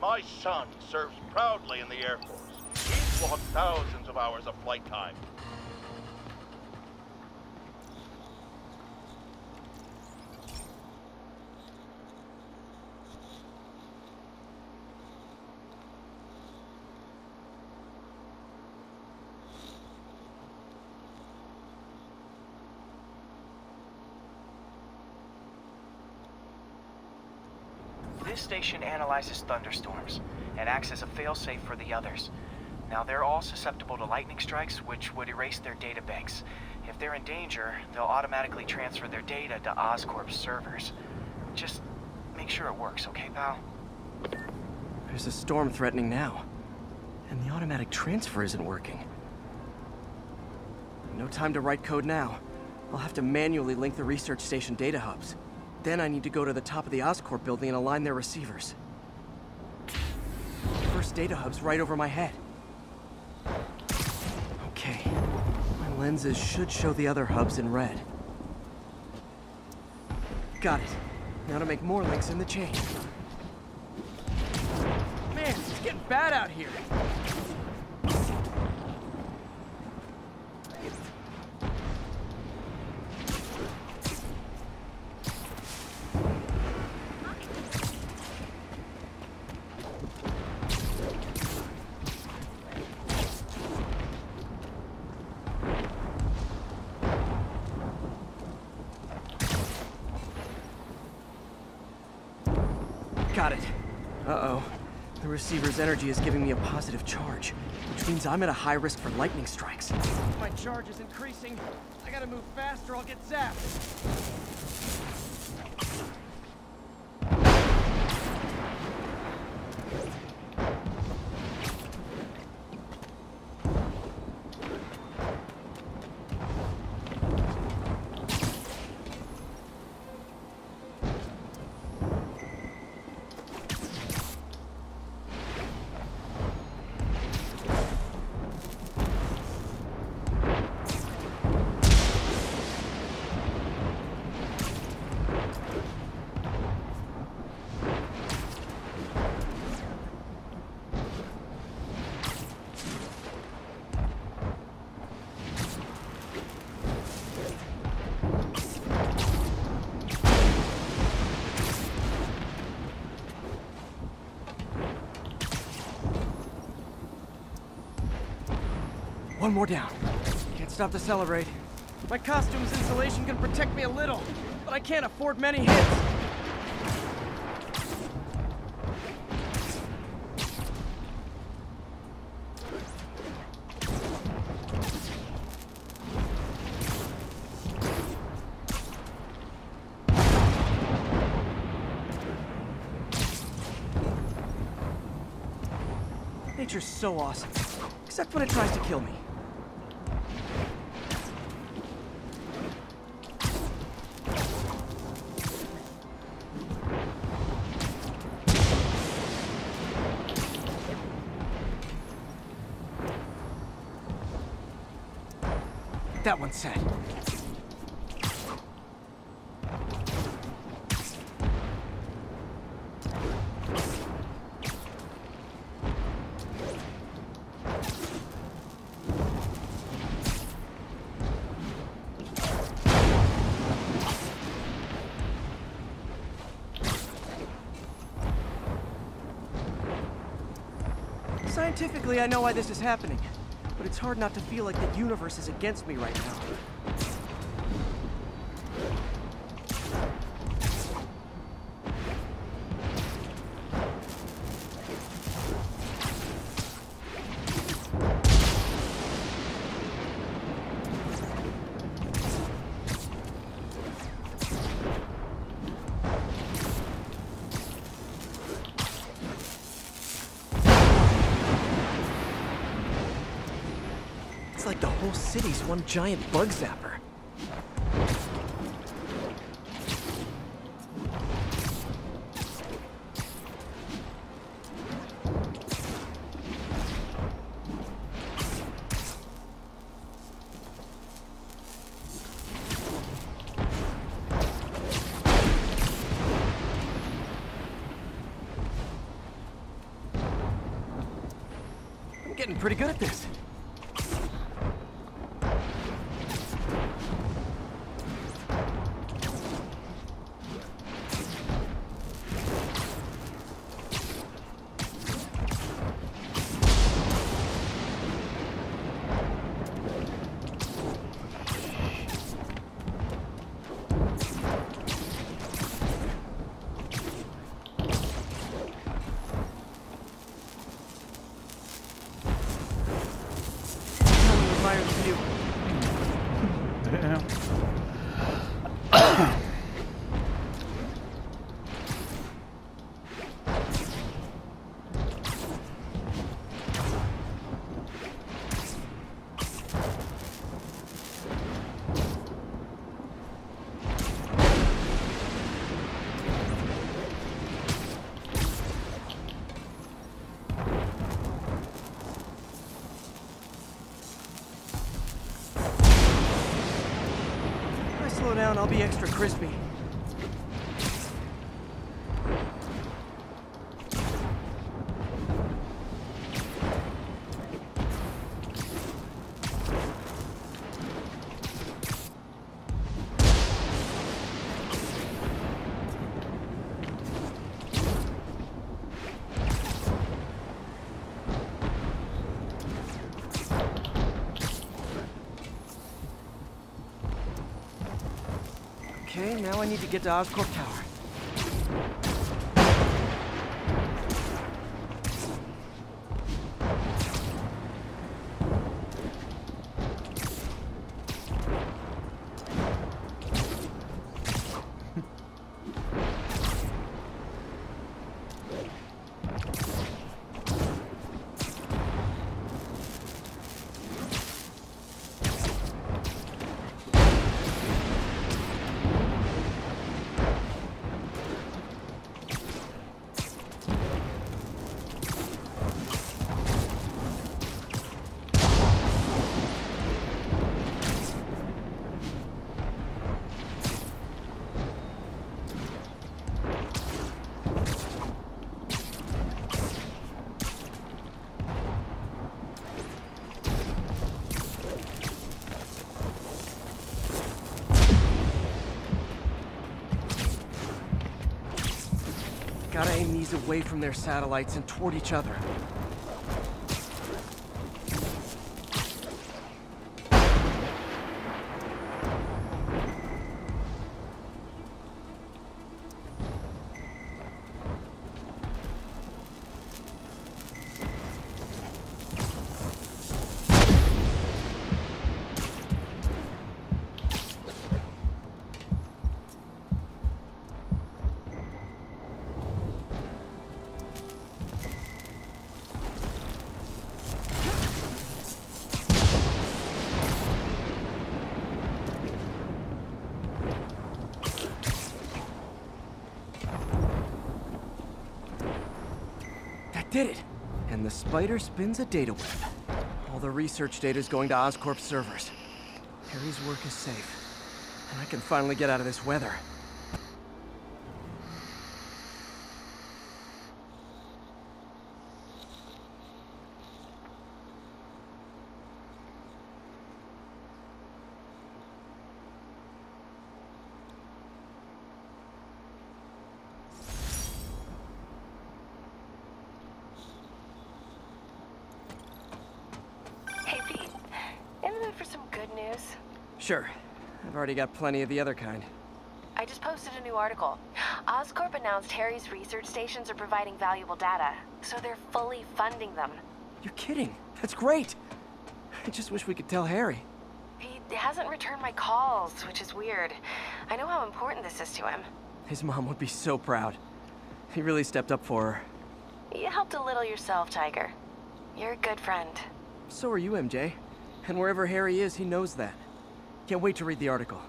My son serves proudly in the Air Force. He's logged thousands of hours of flight time. This station analyzes thunderstorms and acts as a failsafe for the others. Now, they're all susceptible to lightning strikes, which would erase their data banks. If they're in danger, they'll automatically transfer their data to Oscorp's servers. Just make sure it works, okay, pal? There's a storm threatening now. And the automatic transfer isn't working. No time to write code now. I'll have to manually link the research station data hubs. Then I need to go to the top of the Oscorp building and align their receivers. First data hub's right over my head. Okay. My lenses should show the other hubs in red. Got it. Now to make more links in the chain. Man, it's getting bad out here. Uh-oh. The receiver's energy is giving me a positive charge, which means I'm at a high risk for lightning strikes. My charge is increasing. I gotta move faster, or I'll get zapped. One more down. Can't stop to celebrate. My costume's insulation can protect me a little, but I can't afford many hits. Nature's so awesome, except when it tries to kill me. That one's set. Scientifically, I know why this is happening, but it's hard not to feel like the universe is against me right now. It's like the whole city's one giant bug zapper. I'm getting pretty good at this. Slow down, I'll be extra crispy. Okay, now I need to get to Oscorp Tower. Gotta aim these away from their satellites and toward each other. Did it! And the spider spins a data web. All the research data is going to Oscorp servers. Harry's work is safe. And I can finally get out of this weather. Hey Pete, in the mood for some good news? Sure. I've already got plenty of the other kind. I just posted a new article. Oscorp announced Harry's research stations are providing valuable data, so they're fully funding them. You're kidding. That's great. I just wish we could tell Harry. He hasn't returned my calls, which is weird. I know how important this is to him. His mom would be so proud. He really stepped up for her. You helped a little yourself, Tiger. You're a good friend. So are you, MJ. And wherever Harry is, he knows that. Can't wait to read the article.